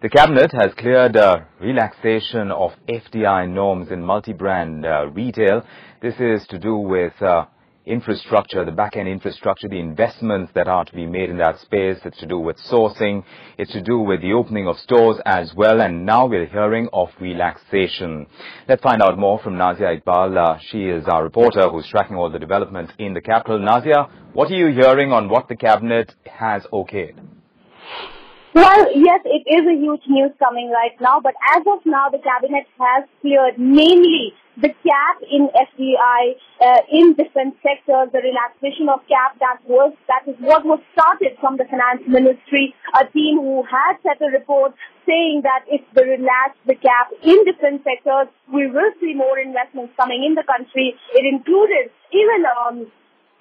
The cabinet has cleared uh, relaxation of FDI norms in multi-brand uh, retail. This is to do with uh, infrastructure, the back-end infrastructure, the investments that are to be made in that space. It's to do with sourcing. It's to do with the opening of stores as well. And now we're hearing of relaxation. Let's find out more from Nazia Iqbal. Uh, she is our reporter who's tracking all the developments in the capital. Nazia, what are you hearing on what the cabinet has okayed? Well, yes, it is a huge news coming right now, but as of now, the cabinet has cleared mainly the cap in FDI uh, in different sectors, the relaxation of cap that was that is what was started from the finance ministry, a team who had set a report saying that if they relax the cap in different sectors, we will see more investments coming in the country. It included even um,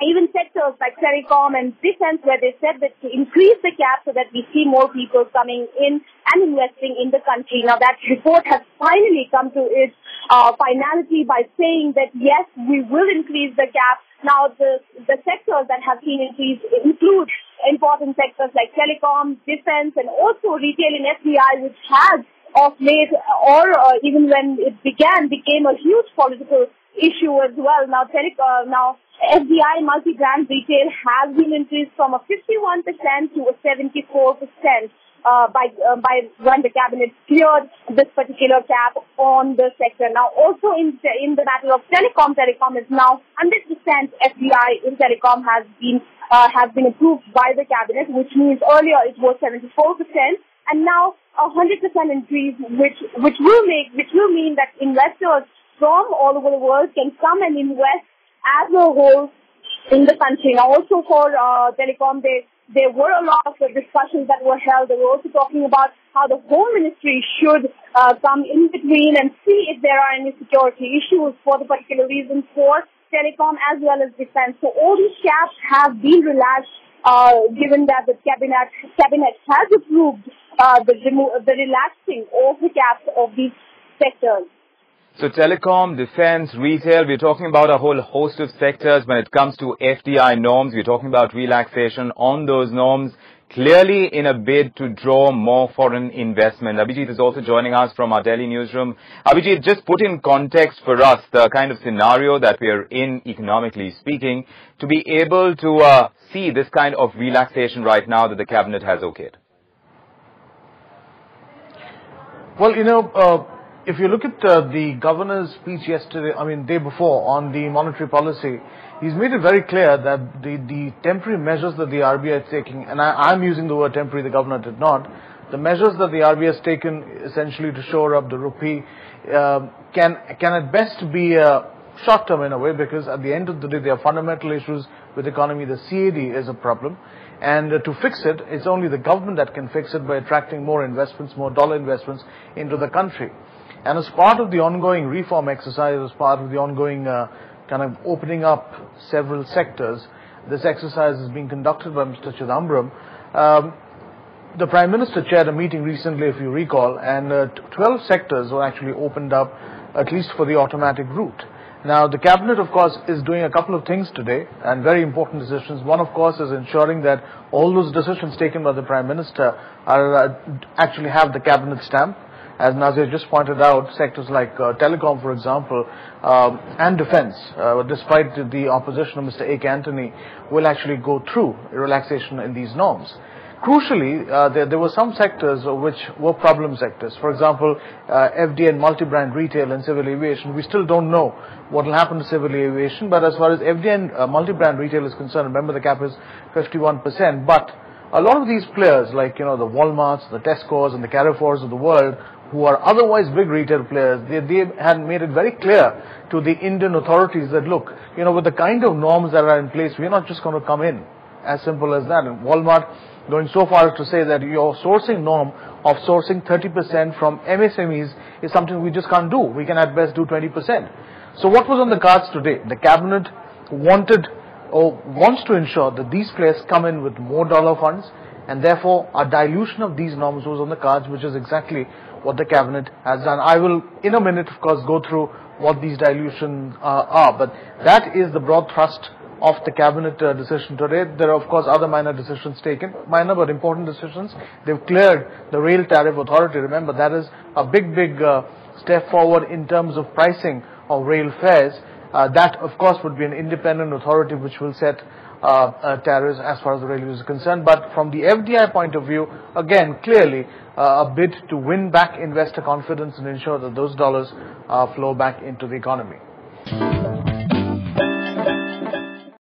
even sectors like telecom and defense where they said that to increase the cap so that we see more people coming in and investing in the country. Now that report has finally come to its uh, finality by saying that yes, we will increase the cap. Now the, the sectors that have seen increase include important sectors like telecom, defense and also retail in FDI which has of late or uh, even when it began became a huge political issue as well. Now, uh, now FDI multi-brand retail has been increased from a 51% to a 74% uh, by uh, by when the cabinet cleared this particular cap on the sector. Now, also in in the matter of telecom, telecom is now 100% FDI in telecom has been uh, has been approved by the cabinet, which means earlier it was 74%, and now a 100% increase, which which will make which will mean that investors from all over the world can come and invest as a whole in the country. Now also for uh, telecom, there, there were a lot of discussions that were held. They were also talking about how the Home Ministry should uh, come in between and see if there are any security issues for the particular reason for telecom as well as defense. So all these caps have been relaxed uh, given that the cabinet cabinet has approved uh, the, remo- the relaxing of the caps of these sectors. So telecom, defense, retail, we're talking about a whole host of sectors when it comes to FDI norms. We're talking about relaxation on those norms, clearly in a bid to draw more foreign investment. Abhijit is also joining us from our Delhi newsroom. Abhijit, just put in context for us the kind of scenario that we're in economically speaking to be able to uh, see this kind of relaxation right now that the cabinet has okayed. Well, you know, uh if you look at uh, the governor's speech yesterday, I mean, day before on the monetary policy, he's made it very clear that the, the temporary measures that the RBI is taking, and I, am using the word temporary, the governor did not, the measures that the RBI has taken essentially to shore up the rupee uh, can, can at best be uh, short term in a way because at the end of the day, there are fundamental issues with the economy. The CAD is a problem. And uh, to fix it, it's only the government that can fix it by attracting more investments, more dollar investments into the country. And as part of the ongoing reform exercise, as part of the ongoing uh, kind of opening up several sectors, this exercise is being conducted by Mr. Chidambaram. Um, the Prime Minister chaired a meeting recently, if you recall, and uh, 12 sectors were actually opened up, at least for the automatic route. Now, the Cabinet, of course, is doing a couple of things today, and very important decisions. One, of course, is ensuring that all those decisions taken by the Prime Minister are uh, actually have the Cabinet stamp as Nazir just pointed out, sectors like uh, telecom, for example, um, and defense, uh, despite the opposition of Mr. A. Antony, will actually go through relaxation in these norms. Crucially, uh, there, there, were some sectors which were problem sectors. For example, uh, FDI in multi-brand retail and civil aviation. We still don't know what will happen to civil aviation, but as far as FDI in uh, multi-brand retail is concerned, remember the cap is 51%, but a lot of these players, like, you know, the Walmarts, the Tesco's, and the Carrefours of the world, who are otherwise big retail players, they, they had made it very clear to the Indian authorities that, look, you know, with the kind of norms that are in place, we're not just going to come in. As simple as that. And Walmart going so far as to say that your sourcing norm of sourcing 30% from MSMEs is something we just can't do. We can at best do 20%. So what was on the cards today? The cabinet wanted or wants to ensure that these players come in with more dollar funds and therefore a dilution of these norms was on the cards, which is exactly what the cabinet has done. I will, in a minute, of course, go through what these dilutions uh, are, but that is the broad thrust of the cabinet uh, decision today. There are, of course, other minor decisions taken, minor but important decisions. They've cleared the rail tariff authority. Remember, that is a big, big uh, step forward in terms of pricing of rail fares. Uh, that, of course, would be an independent authority which will set tariffs as far as the railways is concerned. But from the FDI point of view, again, clearly uh, a bid to win back investor confidence and ensure that those dollars uh, flow back into the economy.